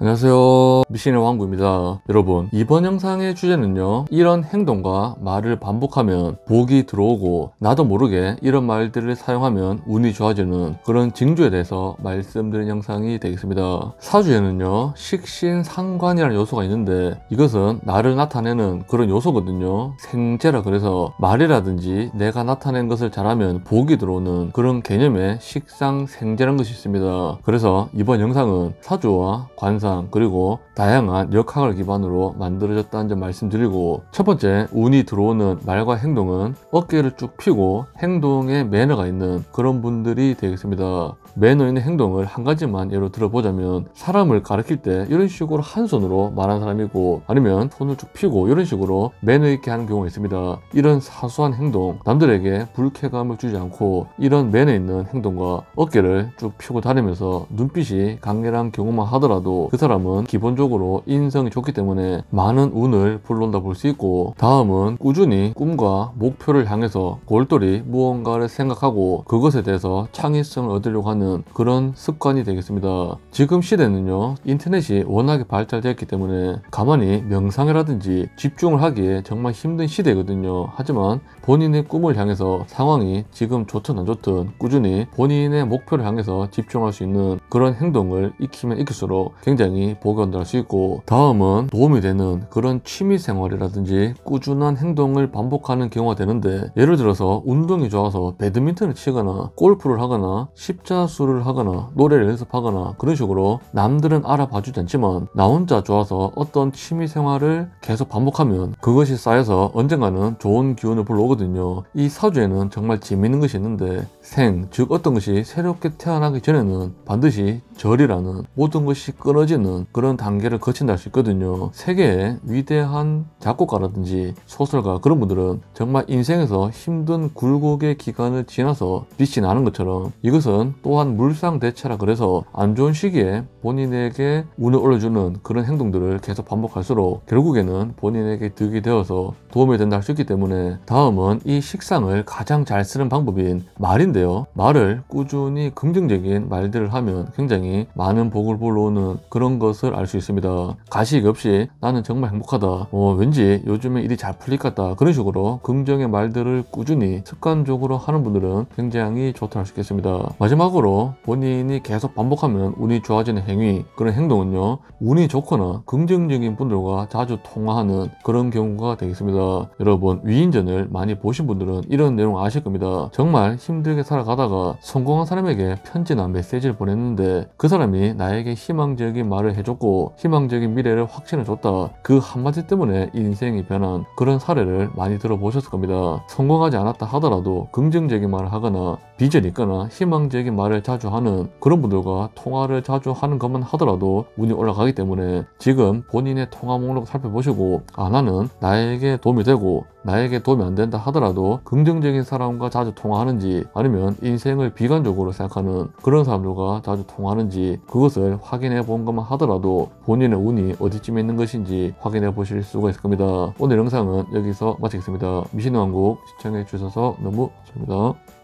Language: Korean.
안녕하세요. 미신의 왕구입니다. 여러분 이번 영상의 주제는요 이런 행동과 말을 반복하면 복이 들어오고 나도 모르게 이런 말들을 사용하면 운이 좋아지는 그런 징조에 대해서 말씀드린 영상이 되겠습니다. 사주에는요 식신상관이라는 요소가 있는데 이것은 나를 나타내는 그런 요소거든요. 생재라 그래서 말이라든지 내가 나타낸 것을 잘하면 복이 들어오는 그런 개념의 식상생재라는 것이 있습니다. 그래서 이번 영상은 사주와 관상 현상 그리고 다양한 역학을 기반으로 만들어졌다는 점 말씀드리고 첫 번째 운이 들어오는 말과 행동은 어깨를 쭉 펴고 행동에 매너가 있는 그런 분들이 되겠습니다. 매너 있는 행동을 한 가지만 예로 들어보자면 사람을 가르칠 때 이런 식으로 한 손으로 말하는 사람이고 아니면 손을 쭉 펴고 이런 식으로 매너 있게 하는 경우가 있습니다. 이런 사소한 행동 남들에게 불쾌감을 주지 않고 이런 매너 있는 행동과 어깨를 쭉 펴고 다니면서 눈빛이 강렬한 경우만 하더라도 그 사람은 기본적으로 인성이 좋기 때문에 많은 운을 불러온다 볼 수 있고 다음은 꾸준히 꿈과 목표를 향해서 골똘히 무언가를 생각하고 그것에 대해서 창의성을 얻으려고 하는 그런 습관이 되겠습니다. 지금 시대는요 인터넷이 워낙에 발달되었기 때문에 가만히 명상이라든지 집중을 하기에 정말 힘든 시대거든요. 하지만 본인의 꿈을 향해서 상황이 지금 좋든 안 좋든 꾸준히 본인의 목표를 향해서 집중할 수 있는 그런 행동을 익히면 익힐수록 굉장히 굉장히 복원될 수 있고 다음은 도움이 되는 그런 취미 생활이라든지 꾸준한 행동을 반복하는 경우가 되는데 예를 들어서 운동이 좋아서 배드민턴을 치거나 골프를 하거나 십자수를 하거나 노래를 연습하거나 그런 식으로 남들은 알아봐 주지 않지만 나 혼자 좋아서 어떤 취미 생활을 계속 반복하면 그것이 쌓여서 언젠가는 좋은 기운을 불러오거든요. 이 사주에는 정말 재미있는 것이 있는데 생, 즉 어떤 것이 새롭게 태어나기 전에는 반드시 절이라는 모든 것이 끊어지 는 그런 단계를 거친다 할 수 있거든요. 세계의 위대한 작곡가라든지 소설가 그런 분들은 정말 인생에서 힘든 굴곡의 기간을 지나서 빛이 나는 것처럼 이것은 또한 물상대체라 그래서 안 좋은 시기에 본인에게 운을 올려주는 그런 행동들을 계속 반복할수록 결국에는 본인에게 득이 되어서 도움이 된다 할 수 있기 때문에 다음은 이 식상을 가장 잘 쓰는 방법인 말인데요. 말을 꾸준히 긍정적인 말들을 하면 굉장히 많은 복을 불러오는 그런 것을 알 수 있습니다. 가식 없이 나는 정말 행복하다. 어, 왠지 요즘에 일이 잘 풀릴 것 같다. 그런 식으로 긍정의 말들을 꾸준히 습관적으로 하는 분들은 굉장히 좋다 할 수 있겠습니다. 마지막으로 본인이 계속 반복하면 운이 좋아지는 행위, 그런 행동은요. 운이 좋거나 긍정적인 분들과 자주 통화하는 그런 경우가 되겠습니다. 여러분 위인전을 많이 보신 분들은 이런 내용 아실 겁니다. 정말 힘들게 살아가다가 성공한 사람에게 편지나 메시지를 보냈는데 그 사람이 나에게 희망적인 말을 해줬고 희망적인 미래를 확신해줬다. 그 한마디 때문에 인생이 변한 그런 사례를 많이 들어보셨을 겁니다. 성공하지 않았다 하더라도 긍정적인 말을 하거나 비전이 있거나 희망적인 말을 자주 하는 그런 분들과 통화를 자주 하는 것만 하더라도 운이 올라가기 때문에 지금 본인의 통화 목록 살펴보시고 아 나는 나에게 도움이 되고 나에게 도움이 안 된다 하더라도 긍정적인 사람과 자주 통화하는지 아니면 인생을 비관적으로 생각하는 그런 사람들과 자주 통화하는지 그것을 확인해 본 것만 하더라도 본인의 운이 어디쯤에 있는 것인지 확인해 보실 수가 있을 겁니다. 오늘 영상은 여기서 마치겠습니다. 미신왕국 시청해 주셔서 너무 감사합니다.